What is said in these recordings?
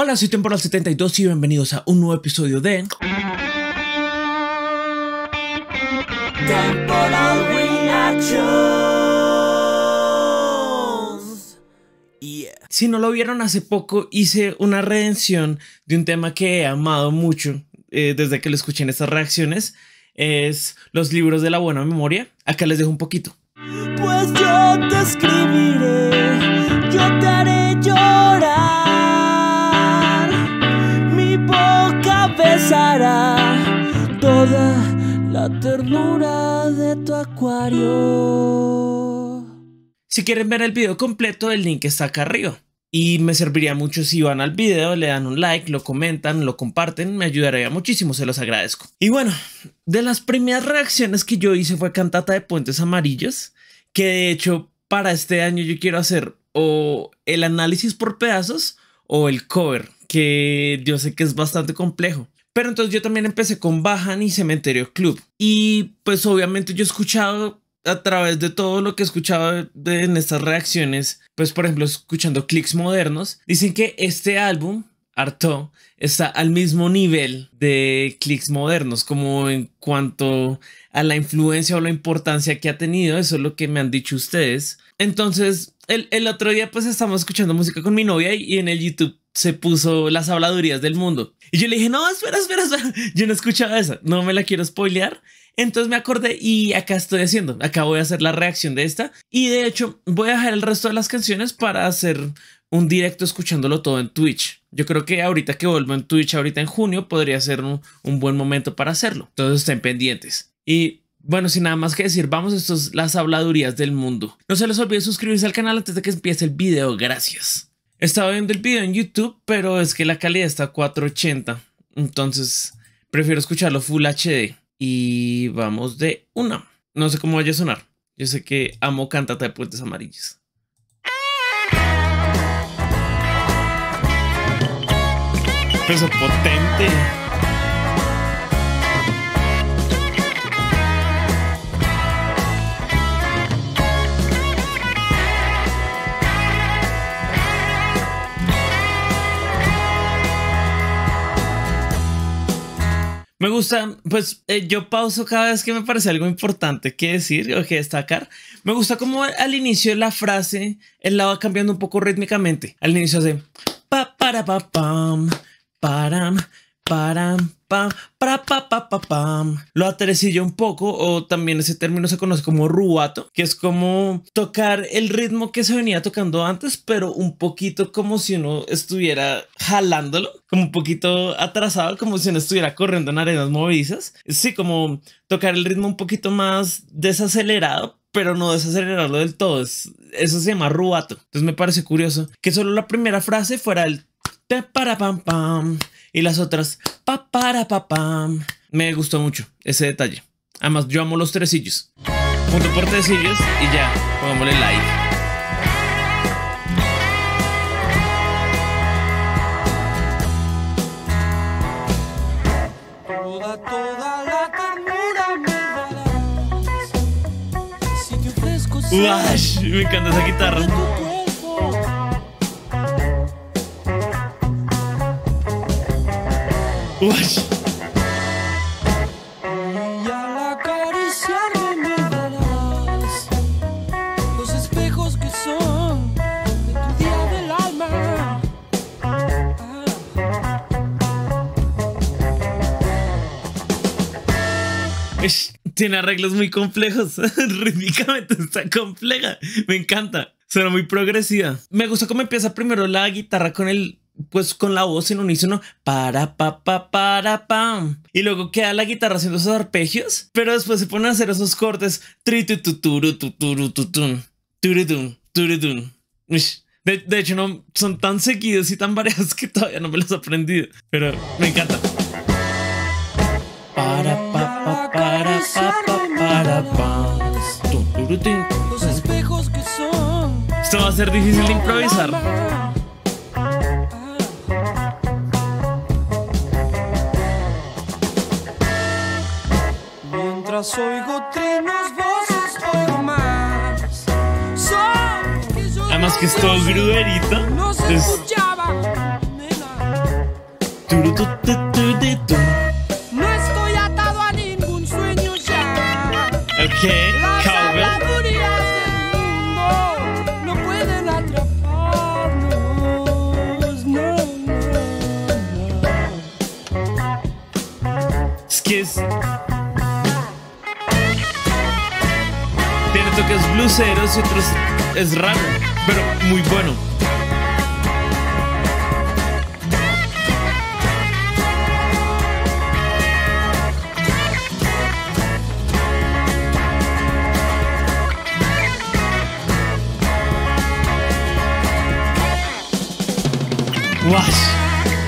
Hola, soy Temporal 72 y bienvenidos a un nuevo episodio de Temporal Reactions. Yeah. Si no lo vieron hace poco, hice una redención de un tema que he amado mucho eh, desde que lo escuché en estas reacciones. Es los libros de la buena memoria. Acá les dejo un poquito. Pues yo te escribiré, yo te ternura de tu acuario. Si quieren ver el video completo, el link está acá arriba. Y me serviría mucho si van al video, le dan un like, lo comentan, lo comparten, me ayudaría muchísimo, se los agradezco. Y bueno, de las primeras reacciones que yo hice fue Cantata de Puentes Amarillos, que de hecho para este año yo quiero hacer o el análisis por pedazos o el cover, que yo sé que es bastante complejo. Pero entonces yo también empecé con Bajan y Cementerio Club. Y pues obviamente yo he escuchado a través de todo lo que he escuchado de- en estas reacciones, pues por ejemplo escuchando clics modernos, dicen que este álbum, Arto, está al mismo nivel de clics modernos, como en cuanto a la influencia o la importancia que ha tenido, eso es lo que me han dicho ustedes. Entonces, el, el otro día pues estamos escuchando música con mi novia y, y en el YouTube se puso las habladurías del mundo. Y yo le dije, no, espera, espera, espera, yo no escuchaba esa, no me la quiero spoilear. Entonces me acordé y acá estoy haciendo, acá voy a hacer la reacción de esta. Y de hecho voy a dejar el resto de las canciones para hacer un directo escuchándolo todo en Twitch. Yo creo que ahorita que vuelvo en Twitch, ahorita en junio, podría ser un, un buen momento para hacerlo. Entonces estén pendientes. Y bueno, sin nada más que decir, vamos, esto es las habladurías del mundo. No se les olvide suscribirse al canal antes de que empiece el video, gracias. Estaba viendo el video en YouTube, pero es que la calidad está a 480. Entonces, prefiero escucharlo Full HD. Y vamos de una. No sé cómo vaya a sonar. Yo sé que amo Cantata de Puentes Amarillos. Peso potente. Me gusta, pues eh, yo pauso cada vez que me parece algo importante que decir o que destacar. Me gusta como al inicio la frase él la va cambiando un poco rítmicamente. Al inicio hace pa para pa pam param param pam para pa pa pa pam. Lo atrecilla un poco o también ese término se conoce como rubato, que es como tocar el ritmo que se venía tocando antes, pero un poquito como si uno estuviera jalándolo, como un poquito atrasado, como si uno estuviera corriendo en arenas movedizas. Sí, como tocar el ritmo un poquito más desacelerado, pero no desacelerarlo del todo. Es- eso se llama rubato. Entonces me parece curioso que solo la primera frase fuera el te para pam pam y las otras pa para pa pam. Me gustó mucho ese detalle. Además, yo amo los tresillos. Punto por tresillos y ya, pongámosle like. Uash, me encanta esa guitarra. Ish, Tiene arreglos muy complejos. Rítmicamente está compleja. Me encanta. Suena muy progresiva. Me gusta cómo empieza primero la guitarra con el. Pues con la voz en unísono. Para pa pa para pam. Y luego queda la guitarra haciendo esos arpegios. Pero después se ponen a hacer esos cortes. Tri tu tu turu tu turu tu tun. Turudun. Ish. De, de hecho, no son tan seguidos y tan variados que todavía no me los he aprendido. Pero me encanta. Para pa pa para pa pa para pa. Tu, turu, tin. Los espejos que son Esto va a ser difícil de improvisar. Mientras oigo trinos, voces, oigo más. Además que es todo gruderito. no se Es- escuchaba. Bluseros y otros. Es raro, pero muy bueno.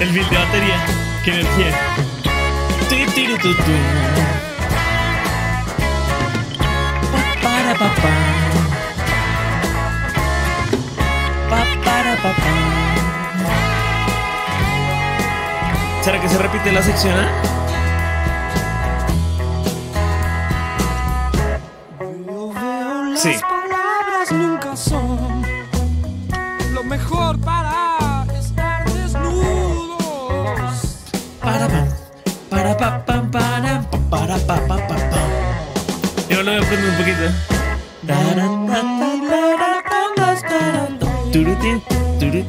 El build de batería, qué energía. Tu, pa. ¿Será que se repite la sección A? Yo veo las Sí. palabras nunca son lo mejor para estar desnudos. Para, pam, para, pa, pam, para, pa, para, pa, pa, pa, pa. Yo lo voy a aprender un poquito. Turutín, de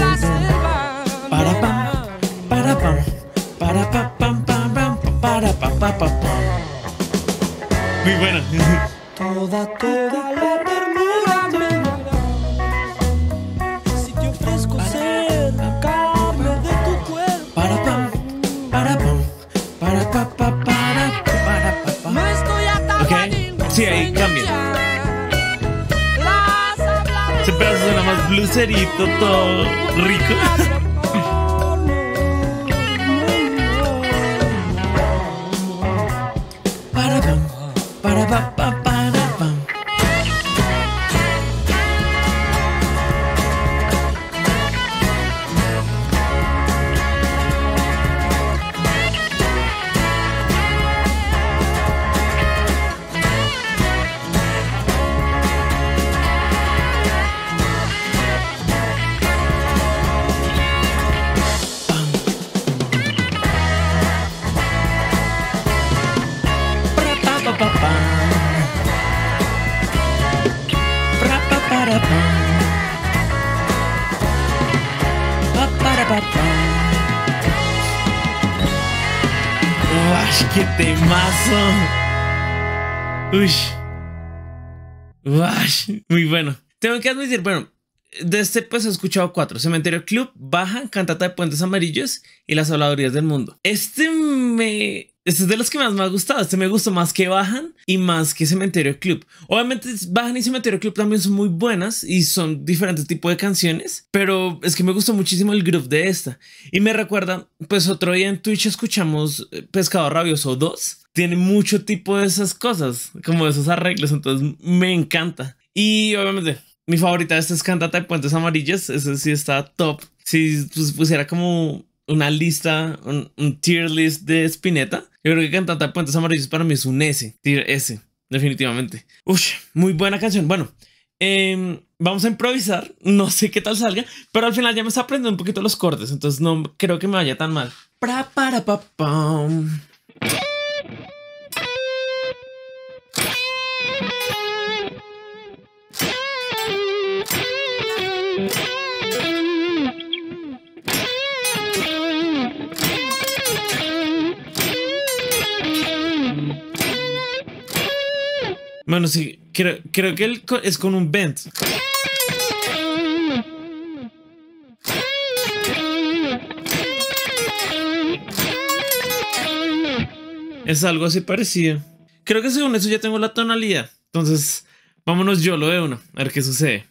la selva. Para pam, para pam, para pa pam pam pam para pa pa pa pam. Muy buena. Toda, toda la ternura me darás. Si te ofrezco ser carne de tu cuerpo. Para pam, para pam, para pa pa para para pa pa. No estoy atado Ok, a ningún sí, ahí cambia. Blucerito, todo rico. Uy, qué temazo. Uy. Uy, muy bueno. Tengo que admitir, bueno, de este pues he escuchado cuatro. Cementerio Club, Baja, Cantata de Puentes Amarillos y Las Habladurías del Mundo. Este me... Este es de los que más me ha gustado. Este me gustó más que Bajan y más que Cementerio Club. Obviamente Bajan y Cementerio Club también son muy buenas y son diferentes tipos de canciones. Pero es que me gustó muchísimo el groove de esta. Y me recuerda, pues otro día en Twitch escuchamos eh, Pescado Rabioso 2. Tiene mucho tipo de esas cosas, como de esos arreglos. Entonces me encanta. Y obviamente mi favorita de esta es Cantata de Puentes Amarillos. Ese sí está top. Si pues, pusiera como una lista, un, tier list de Spinetta, yo creo que Cantata de Puentes Amarillos para mí es un S, tier S, definitivamente. Ush, muy buena canción. Bueno, em, vamos a improvisar. No sé qué tal salga, pero al final ya me está aprendiendo un poquito los cortes, entonces no creo que me vaya tan mal. Pra, para, pa. Bueno, sí, creo, creo que él es con un bend. Es algo así parecido. Creo que según eso ya tengo la tonalidad. Entonces, vámonos yo lo de uno, a ver qué sucede.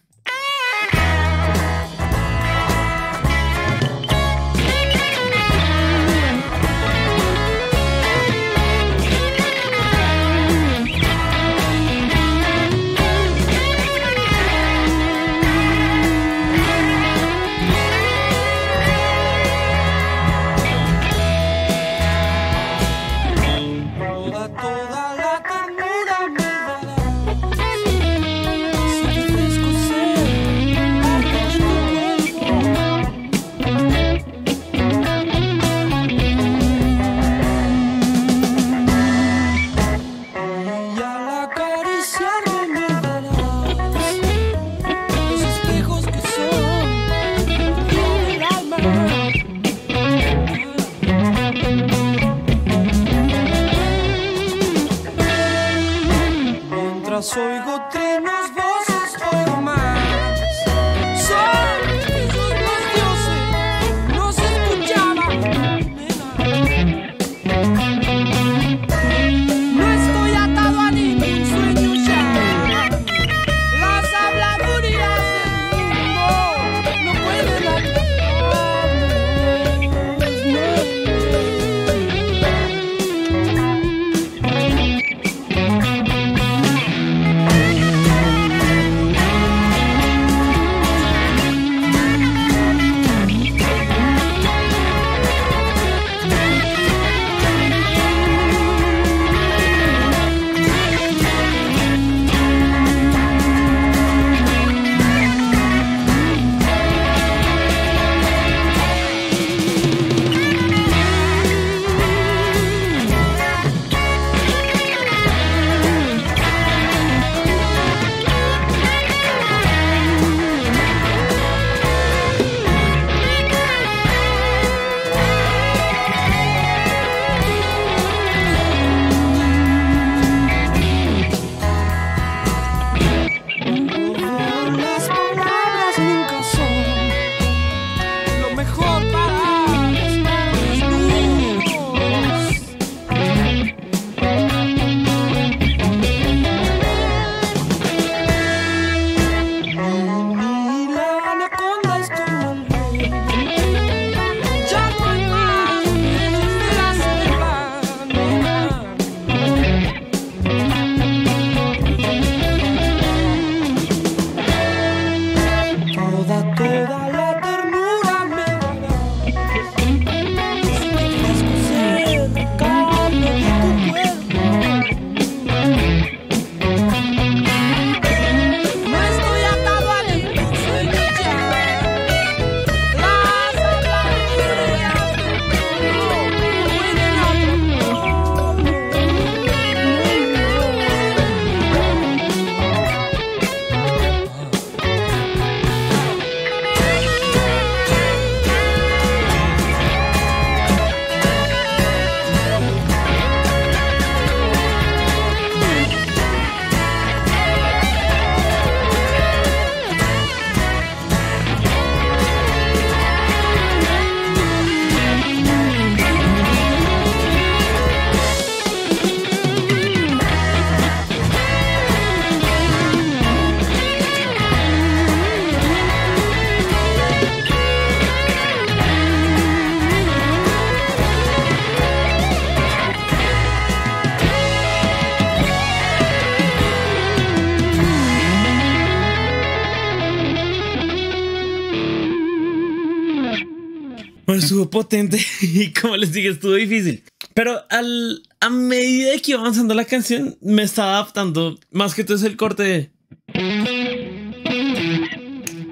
Potente y como les dije, estuvo difícil. Pero al, a medida que iba avanzando la canción, me estaba adaptando. Más que todo es el corte de...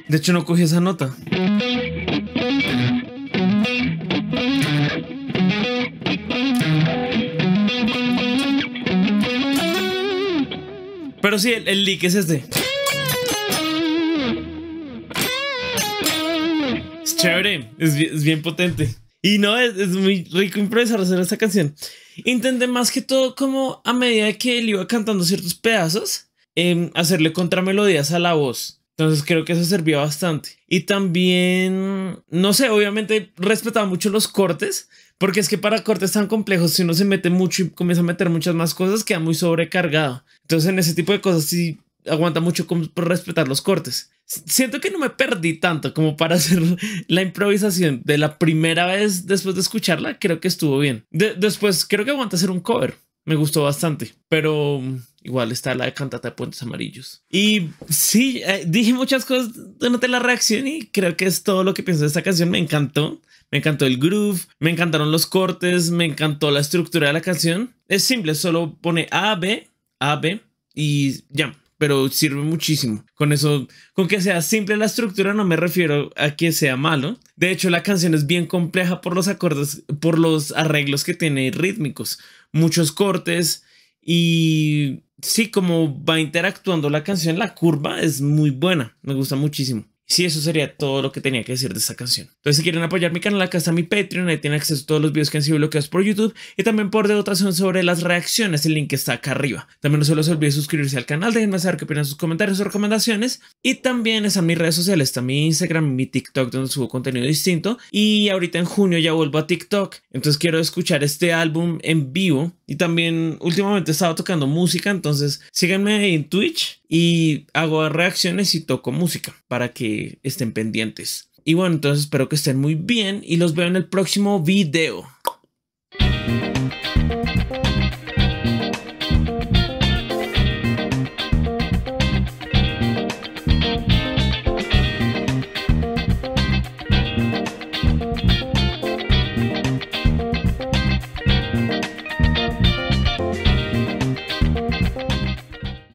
Hecho, no cogí esa nota. Pero sí, el, el lick es este. Chévere, es es bien potente. Y no, es, es muy rico improvisar hacer esta canción. Intenté más que todo como a medida que él iba cantando ciertos pedazos, em, hacerle contramelodías a la voz. Entonces creo que eso servía bastante. Y también, no sé, obviamente respetaba mucho los cortes, porque es que para cortes tan complejos, si uno se mete mucho y comienza a meter muchas más cosas, queda muy sobrecargado. Entonces en ese tipo de cosas sí aguanta mucho por respetar los cortes. Siento que no me perdí tanto como para hacer la improvisación de la primera vez después de escucharla. Creo que estuvo bien. De- después creo que aguanta hacer un cover. Me gustó bastante, pero mm, igual está la de cantata de Puentes Amarillos. Y sí, eh, dije muchas cosas durante la reacción y creo que es todo lo que pienso de esta canción. Me encantó. Me encantó el groove, me encantaron los cortes, me encantó la estructura de la canción. Es simple, solo pone A, B, A, B y ya. Pero sirve muchísimo. Con eso, con que sea simple la estructura, no me refiero a que sea malo. De hecho, la canción es bien compleja por los acordes, por los arreglos que tiene rítmicos. Muchos cortes y sí, como va interactuando la canción, la curva es muy buena. Me gusta muchísimo. Sí, eso sería todo lo que tenía que decir de esta canción. Entonces, si quieren apoyar mi canal, acá está mi Patreon, ahí tienen acceso a todos los videos que han sido bloqueados por YouTube y también por dotación sobre las reacciones, el link está acá arriba. También no se olviden suscribirse al canal, déjenme saber qué opinan sus comentarios o recomendaciones. Y también están mis redes sociales, está mi Instagram, mi TikTok donde subo contenido distinto. Y ahorita en junio ya vuelvo a TikTok, entonces quiero escuchar este álbum en vivo. Y también últimamente he estado tocando música, entonces síganme en Twitch y hago reacciones y toco música para que estén pendientes. Y bueno, entonces espero que estén muy bien y los veo en el próximo video.